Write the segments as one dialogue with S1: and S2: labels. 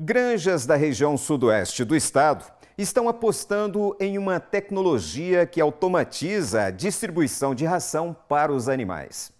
S1: Granjas da região sudoeste do estado estão apostando em uma tecnologia que automatiza a distribuição de ração para os animais.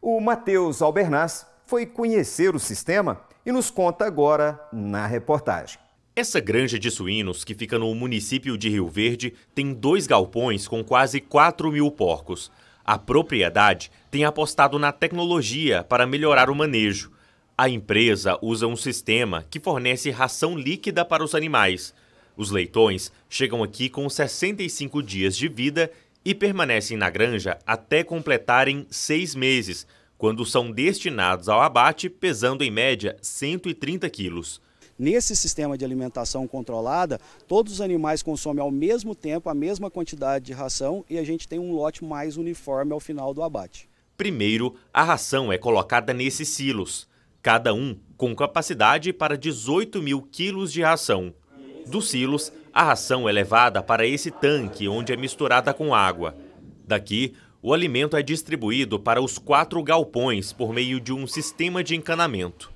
S1: O Matheus Albernaz foi conhecer o sistema e nos conta agora na reportagem.
S2: Essa granja de suínos, que fica no município de Rio Verde, tem dois galpões com quase 4 mil porcos. A propriedade tem apostado na tecnologia para melhorar o manejo. A empresa usa um sistema que fornece ração líquida para os animais. Os leitões chegam aqui com 65 dias de vida e permanecem na granja até completarem seis meses, quando são destinados ao abate, pesando em média 130 quilos.
S3: Nesse sistema de alimentação controlada, todos os animais consomem ao mesmo tempo a mesma quantidade de ração e a gente tem um lote mais uniforme ao final do abate.
S2: Primeiro, a ração é colocada nesses silos cada um com capacidade para 18 mil quilos de ração. Dos silos, a ração é levada para esse tanque, onde é misturada com água. Daqui, o alimento é distribuído para os quatro galpões por meio de um sistema de encanamento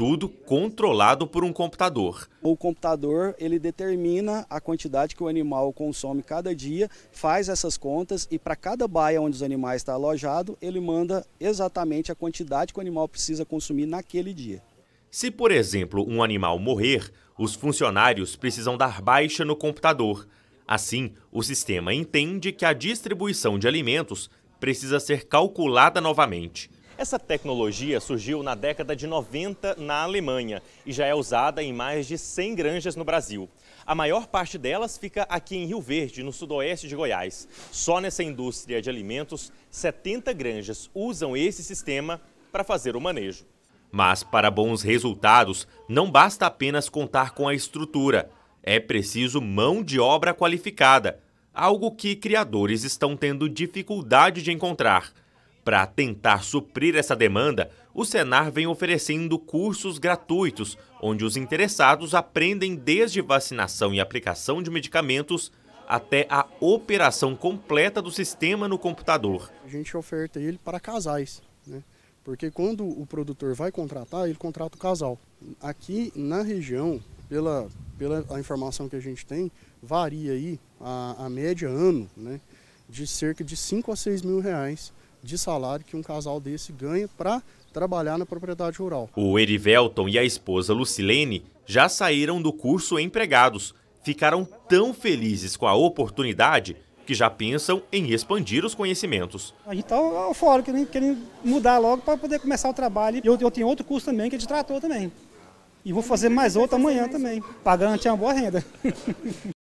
S2: tudo controlado por um computador.
S3: O computador ele determina a quantidade que o animal consome cada dia, faz essas contas e para cada baia onde os animais estão alojados, ele manda exatamente a quantidade que o animal precisa consumir naquele dia.
S2: Se, por exemplo, um animal morrer, os funcionários precisam dar baixa no computador. Assim, o sistema entende que a distribuição de alimentos precisa ser calculada novamente. Essa tecnologia surgiu na década de 90 na Alemanha e já é usada em mais de 100 granjas no Brasil. A maior parte delas fica aqui em Rio Verde, no sudoeste de Goiás. Só nessa indústria de alimentos, 70 granjas usam esse sistema para fazer o manejo. Mas para bons resultados, não basta apenas contar com a estrutura. É preciso mão de obra qualificada, algo que criadores estão tendo dificuldade de encontrar. Para tentar suprir essa demanda, o Senar vem oferecendo cursos gratuitos, onde os interessados aprendem desde vacinação e aplicação de medicamentos até a operação completa do sistema no computador.
S4: A gente oferta ele para casais, né? porque quando o produtor vai contratar, ele contrata o casal. Aqui na região, pela, pela a informação que a gente tem, varia aí a, a média ano né? de cerca de 5 a 6 mil reais de salário que um casal desse ganha para trabalhar na propriedade rural.
S2: O Erivelton e a esposa Lucilene já saíram do curso empregados. Ficaram tão felizes com a oportunidade que já pensam em expandir os conhecimentos.
S5: A gente está fora, querendo, querendo mudar logo para poder começar o trabalho. Eu, eu tenho outro curso também, que é de trator também. E vou fazer mais outro amanhã também, para garantir uma boa renda.